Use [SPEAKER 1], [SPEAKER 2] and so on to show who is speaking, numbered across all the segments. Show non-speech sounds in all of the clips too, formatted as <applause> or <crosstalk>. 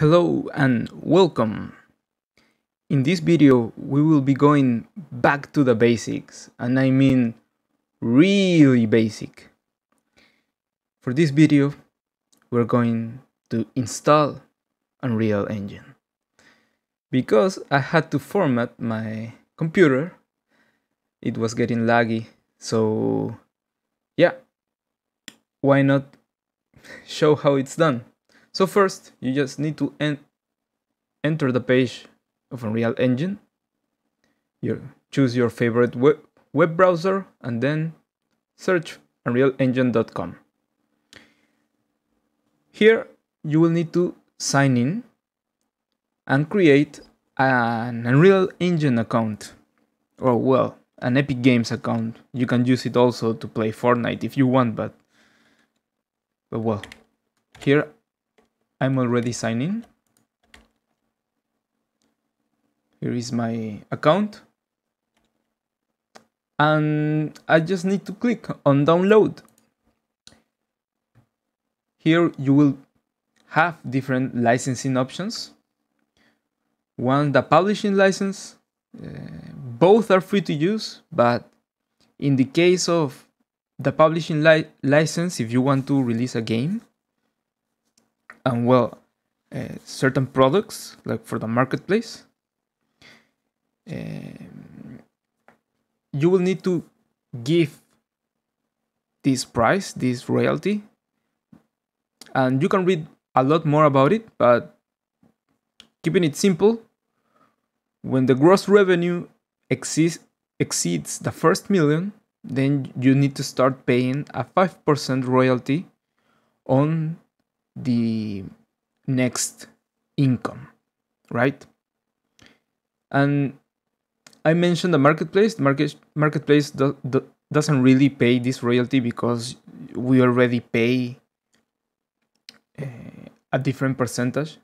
[SPEAKER 1] Hello and welcome. In this video, we will be going back to the basics, and I mean really basic. For this video, we're going to install Unreal Engine. Because I had to format my computer, it was getting laggy, so yeah, why not <laughs> show how it's done? So first, you just need to en enter the page of Unreal Engine. You choose your favorite web, web browser and then search unrealengine.com. Here, you will need to sign in and create an Unreal Engine account. Or well, an Epic Games account. You can use it also to play Fortnite if you want, but but well, here I'm already signed in. Here is my account. And I just need to click on download. Here you will have different licensing options. One, the publishing license. Uh, both are free to use, but in the case of the publishing li license, if you want to release a game, and well, uh, certain products like for the marketplace, um, you will need to give this price, this royalty, and you can read a lot more about it. But keeping it simple, when the gross revenue exceeds exceeds the first million, then you need to start paying a 5% royalty on the next income, right? And I mentioned the marketplace. The market marketplace do, do, doesn't really pay this royalty because we already pay uh, a different percentage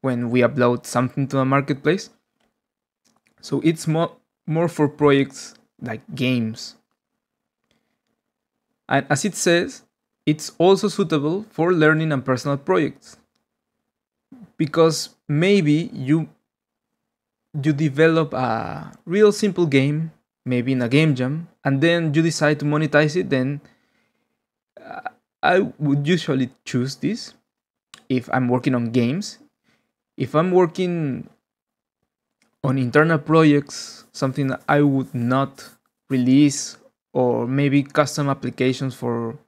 [SPEAKER 1] when we upload something to the marketplace. So it's more more for projects like games. And as it says, it's also suitable for learning and personal projects. Because maybe you you develop a real simple game maybe in a game jam and then you decide to monetize it then uh, i would usually choose this if i'm working on games. If i'm working on internal projects something that i would not release or maybe custom applications for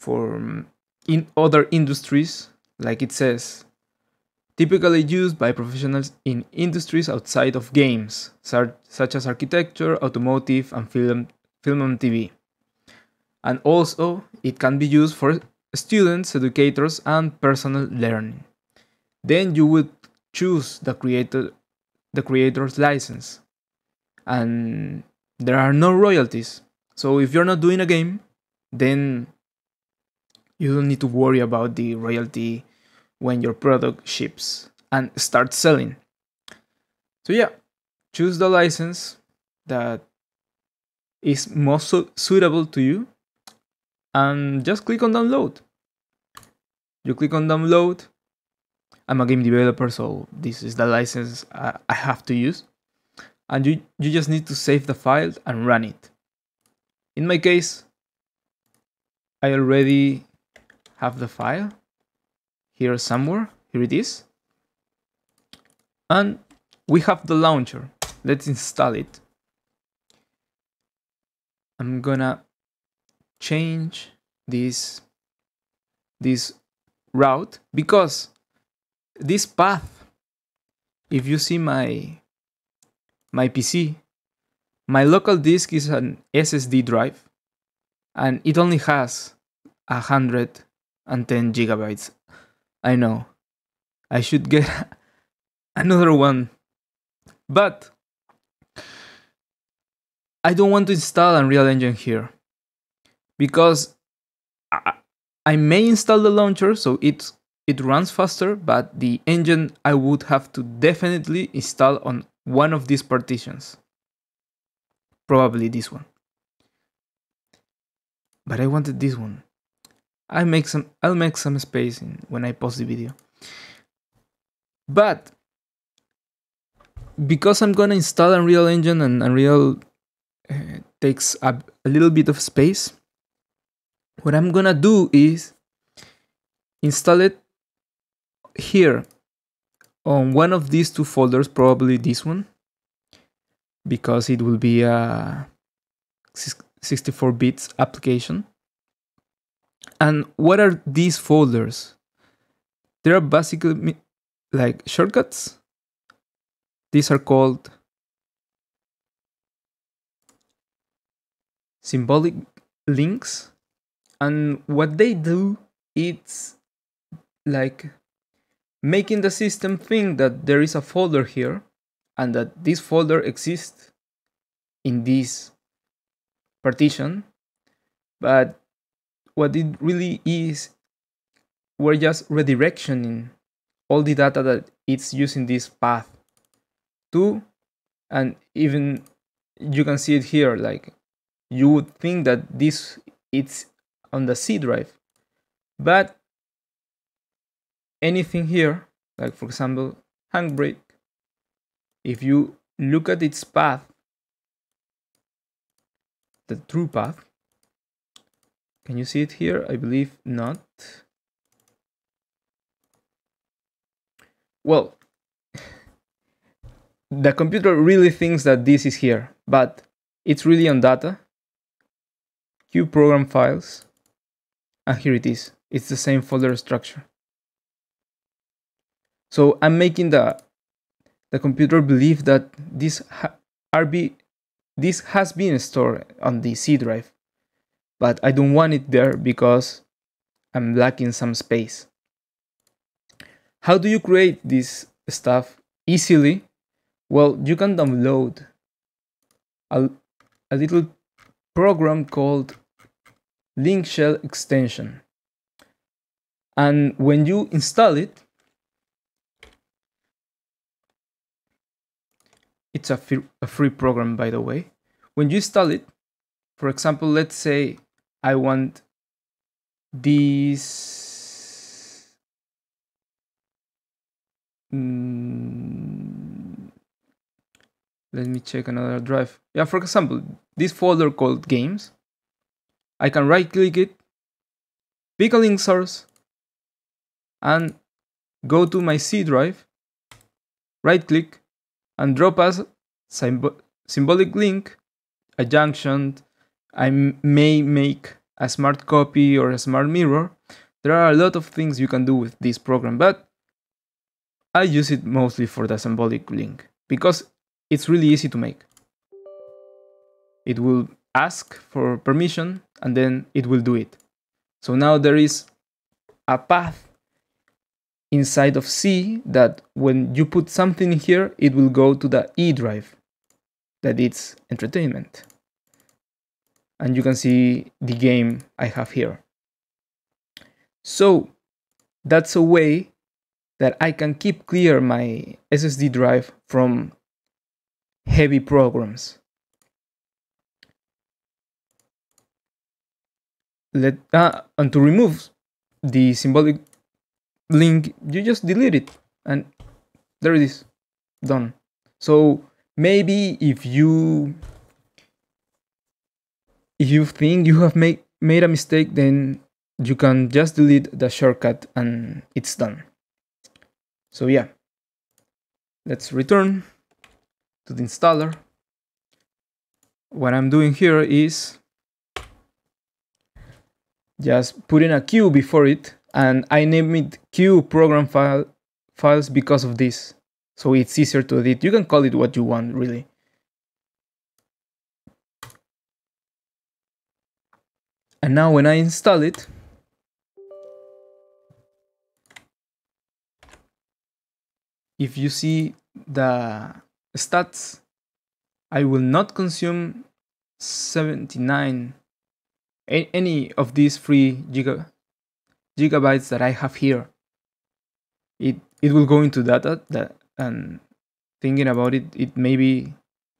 [SPEAKER 1] for um, in other industries, like it says, typically used by professionals in industries outside of games, such as architecture, automotive, and film, film and TV. And also, it can be used for students, educators, and personal learning. Then you would choose the creator, the creator's license, and there are no royalties. So if you're not doing a game, then you don't need to worry about the royalty when your product ships and start selling. So yeah, choose the license that is most su suitable to you and just click on download. You click on download. I'm a game developer, so this is the license I, I have to use. And you, you just need to save the file and run it. In my case, I already have the file here somewhere. Here it is. And we have the launcher. Let's install it. I'm gonna change this this route because this path if you see my my PC my local disk is an SSD drive and it only has a hundred and 10 gigabytes. I know. I should get <laughs> another one. But I don't want to install Unreal Engine here because I, I may install the launcher so it it runs faster, but the engine I would have to definitely install on one of these partitions. Probably this one. But I wanted this one. I make some I'll make some space in when I post the video. But because I'm gonna install Unreal Engine and Unreal uh, takes a, a little bit of space, what I'm gonna do is install it here on one of these two folders, probably this one, because it will be a 64 bits application. And what are these folders? They are basically like shortcuts. These are called symbolic links. And what they do, it's like making the system think that there is a folder here and that this folder exists in this partition. But what it really is, we're just redirectioning all the data that it's using this path to, and even you can see it here, like you would think that this it's on the C drive, but anything here, like for example, Handbrake, if you look at its path, the true path, can you see it here? I believe not. Well, <laughs> the computer really thinks that this is here, but it's really on data, Q program files, and here it is. It's the same folder structure. So I'm making the the computer believe that this RB this has been stored on the C drive, but I don't want it there because I'm lacking some space. How do you create this stuff easily? Well, you can download a, a little program called Link Shell extension. And when you install it, it's a free, a free program by the way when you install it for example let's say i want this mm, let me check another drive yeah for example this folder called games i can right click it pick a link source and go to my c drive right click and drop as symbolic link a junction. I may make a smart copy or a smart mirror. There are a lot of things you can do with this program, but I use it mostly for the symbolic link because it's really easy to make. It will ask for permission and then it will do it. So now there is a path inside of C that when you put something here, it will go to the E drive, that it's entertainment. And you can see the game I have here. So that's a way that I can keep clear my SSD drive from heavy programs. Let uh, and to remove the symbolic link, you just delete it and there it is, done. So maybe if you if you think you have made made a mistake, then you can just delete the shortcut and it's done. So yeah, let's return to the installer. What I'm doing here is just putting a Q before it and I name it Q program file files because of this. So it's easier to edit. You can call it what you want, really. And now when I install it, if you see the stats, I will not consume 79 any of these free giga gigabytes that I have here. It it will go into data that and thinking about it, it may be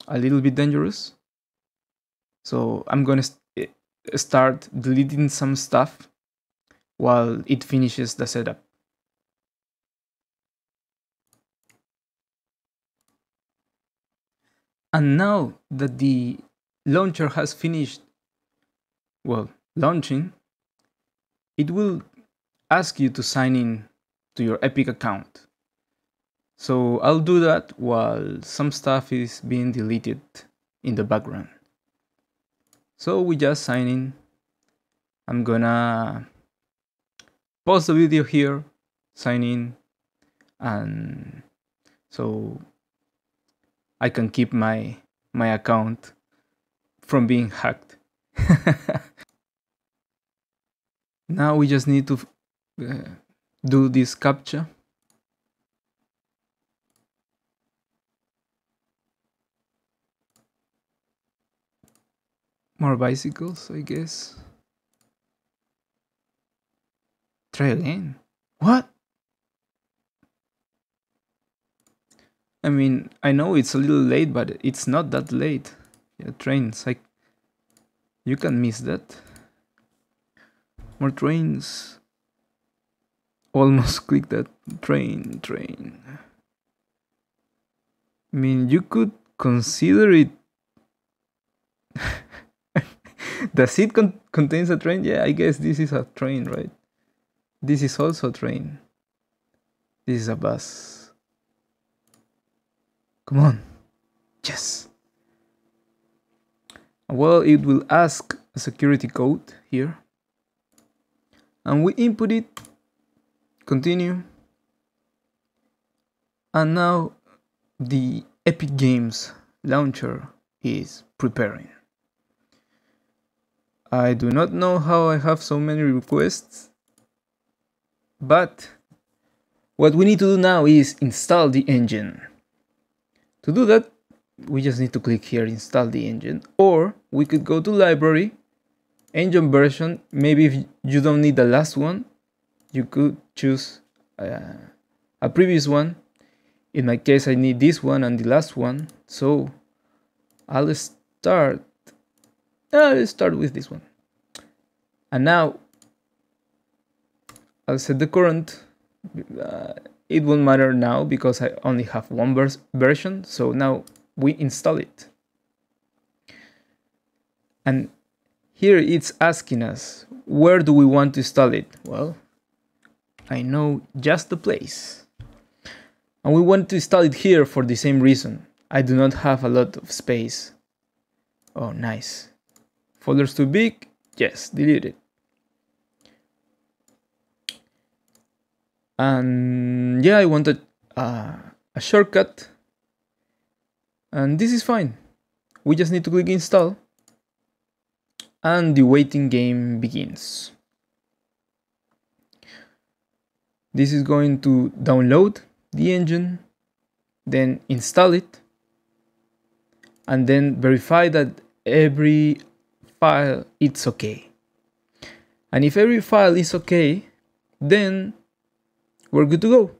[SPEAKER 1] a little bit dangerous. So I'm gonna start deleting some stuff while it finishes the setup. And now that the launcher has finished, well, launching, it will ask you to sign in to your Epic account. So I'll do that while some stuff is being deleted in the background. So we just sign in. I'm gonna pause the video here, sign in, and so I can keep my my account from being hacked. <laughs> now we just need to uh, do this captcha. More bicycles, I guess. Try again. What? I mean, I know it's a little late, but it's not that late. Yeah, trains, like, you can miss that. More trains. Almost <laughs> click that train, train. I mean, you could consider it. <laughs> <laughs> Does it con contains a train? Yeah, I guess this is a train, right? This is also a train. This is a bus. Come on. Yes. Well, it will ask a security code here. And we input it. Continue. And now the Epic Games launcher is preparing. I do not know how I have so many requests but what we need to do now is install the engine. To do that, we just need to click here, install the engine, or we could go to library, engine version. Maybe if you don't need the last one, you could choose uh, a previous one. In my case, I need this one and the last one. So I'll start, I'll start with this one. And now I'll set the current. Uh, it won't matter now because I only have one vers version. So now we install it. And here it's asking us, where do we want to install it? Well, I know just the place. And we want to install it here for the same reason. I do not have a lot of space. Oh, nice. Folders too big? Yes, delete it. and yeah I wanted uh, a shortcut and this is fine we just need to click install and the waiting game begins this is going to download the engine then install it and then verify that every file it's okay and if every file is okay then we're good to go.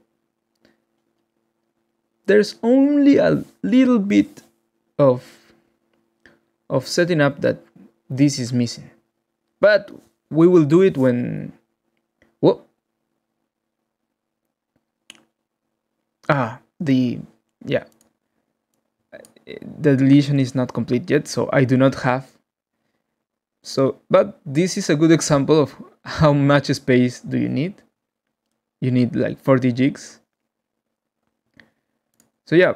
[SPEAKER 1] There's only a little bit of of setting up that this is missing. But we will do it when what ah the yeah the deletion is not complete yet so I do not have so but this is a good example of how much space do you need. You need like 40 gigs. So yeah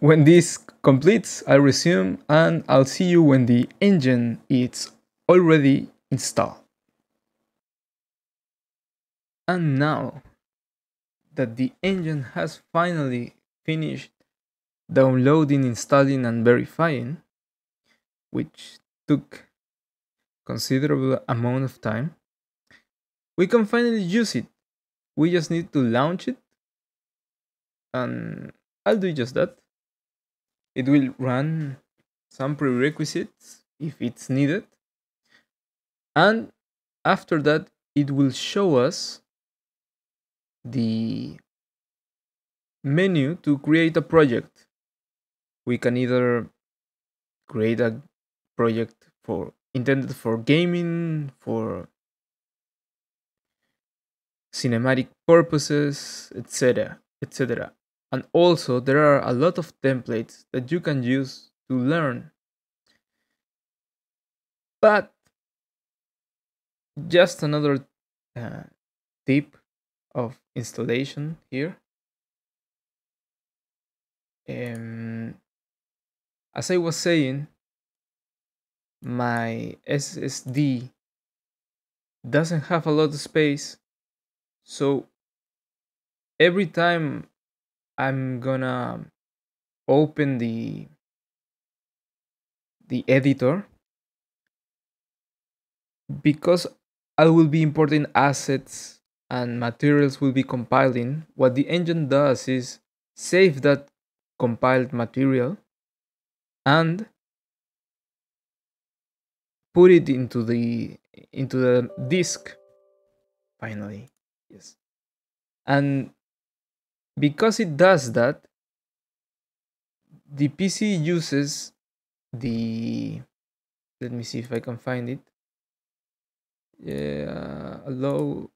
[SPEAKER 1] when this completes i'll resume and i'll see you when the engine is already installed. And now that the engine has finally finished downloading installing and verifying which took considerable amount of time we can finally use it we just need to launch it and I'll do just that. It will run some prerequisites if it's needed. And after that, it will show us the menu to create a project. We can either create a project for intended for gaming, for cinematic purposes, etc., etc. And also, there are a lot of templates that you can use to learn. But just another uh, tip of installation here. Um, as I was saying, my SSD doesn't have a lot of space, so every time I'm gonna open the the editor because I will be importing assets and materials will be compiling, what the engine does is save that compiled material and put it into the into the disk finally yes. And because it does that the pc uses the let me see if i can find it. Yeah allow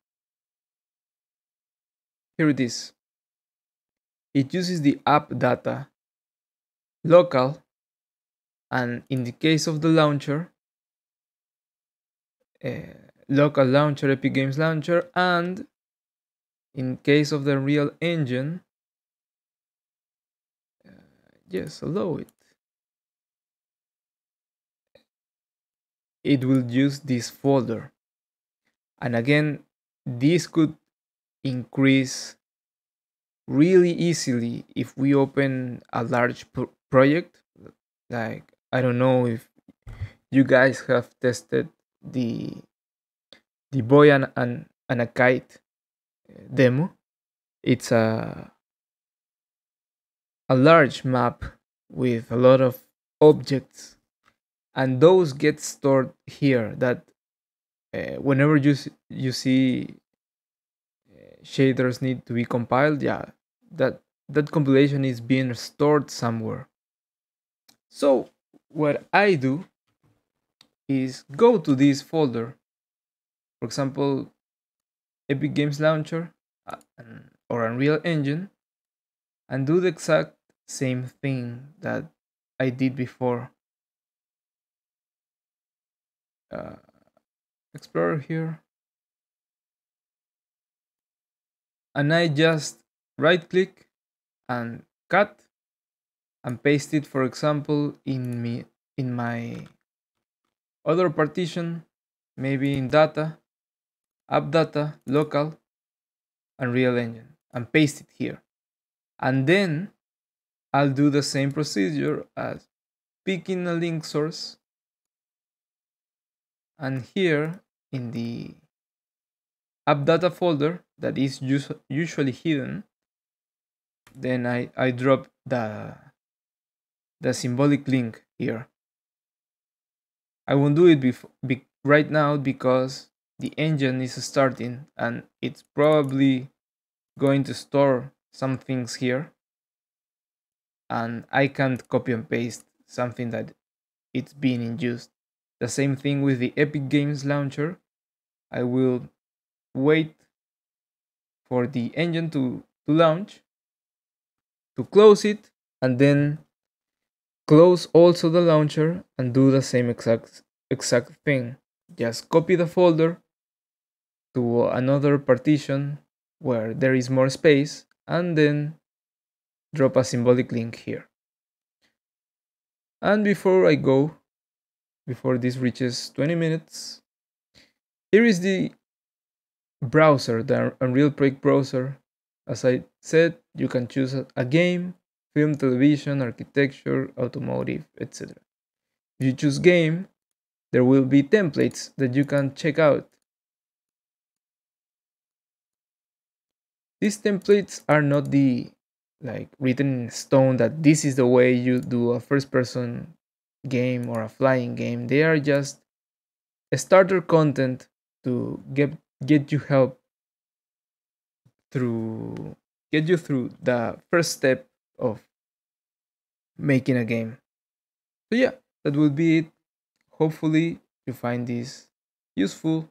[SPEAKER 1] here it is. It uses the app data local and in the case of the launcher local launcher epic games launcher and in case of the Unreal Engine uh, yes allow it. It will use this folder. And again this could increase really easily if we open a large project like i don't know if you guys have tested the the boy and, and, and a kite uh, demo it's a a large map with a lot of objects. And those get stored here that uh, whenever you you see uh, shaders need to be compiled yeah that that compilation is being stored somewhere. So what i do is go to this folder. For example epic games launcher uh, or unreal engine and do the exact same thing that i did before. Uh, explorer here. And I just right click and cut and paste it for example in me in my other partition maybe in data app data local unreal engine and paste it here. And then I'll do the same procedure as picking a link source and here in the app data folder that is usually hidden then I, I drop the the symbolic link here I won't do it be, right now because the engine is starting and it's probably going to store some things here and I can't copy and paste something that it's being in the same thing with the Epic Games Launcher. I will wait for the engine to, to launch, to close it, and then close also the launcher and do the same exact exact thing. Just copy the folder to another partition where there is more space and then drop a symbolic link here. And before I go, before this reaches 20 minutes. Here is the browser, the Unreal Project browser. As I said, you can choose a game, film, television, architecture, automotive, etc. If you choose game, there will be templates that you can check out. These templates are not the like written in stone that this is the way you do a first person game or a flying game. They are just a starter content to get get you help through get you through the first step of making a game. So yeah, that would be it. Hopefully you find this useful.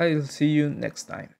[SPEAKER 1] I'll see you next time.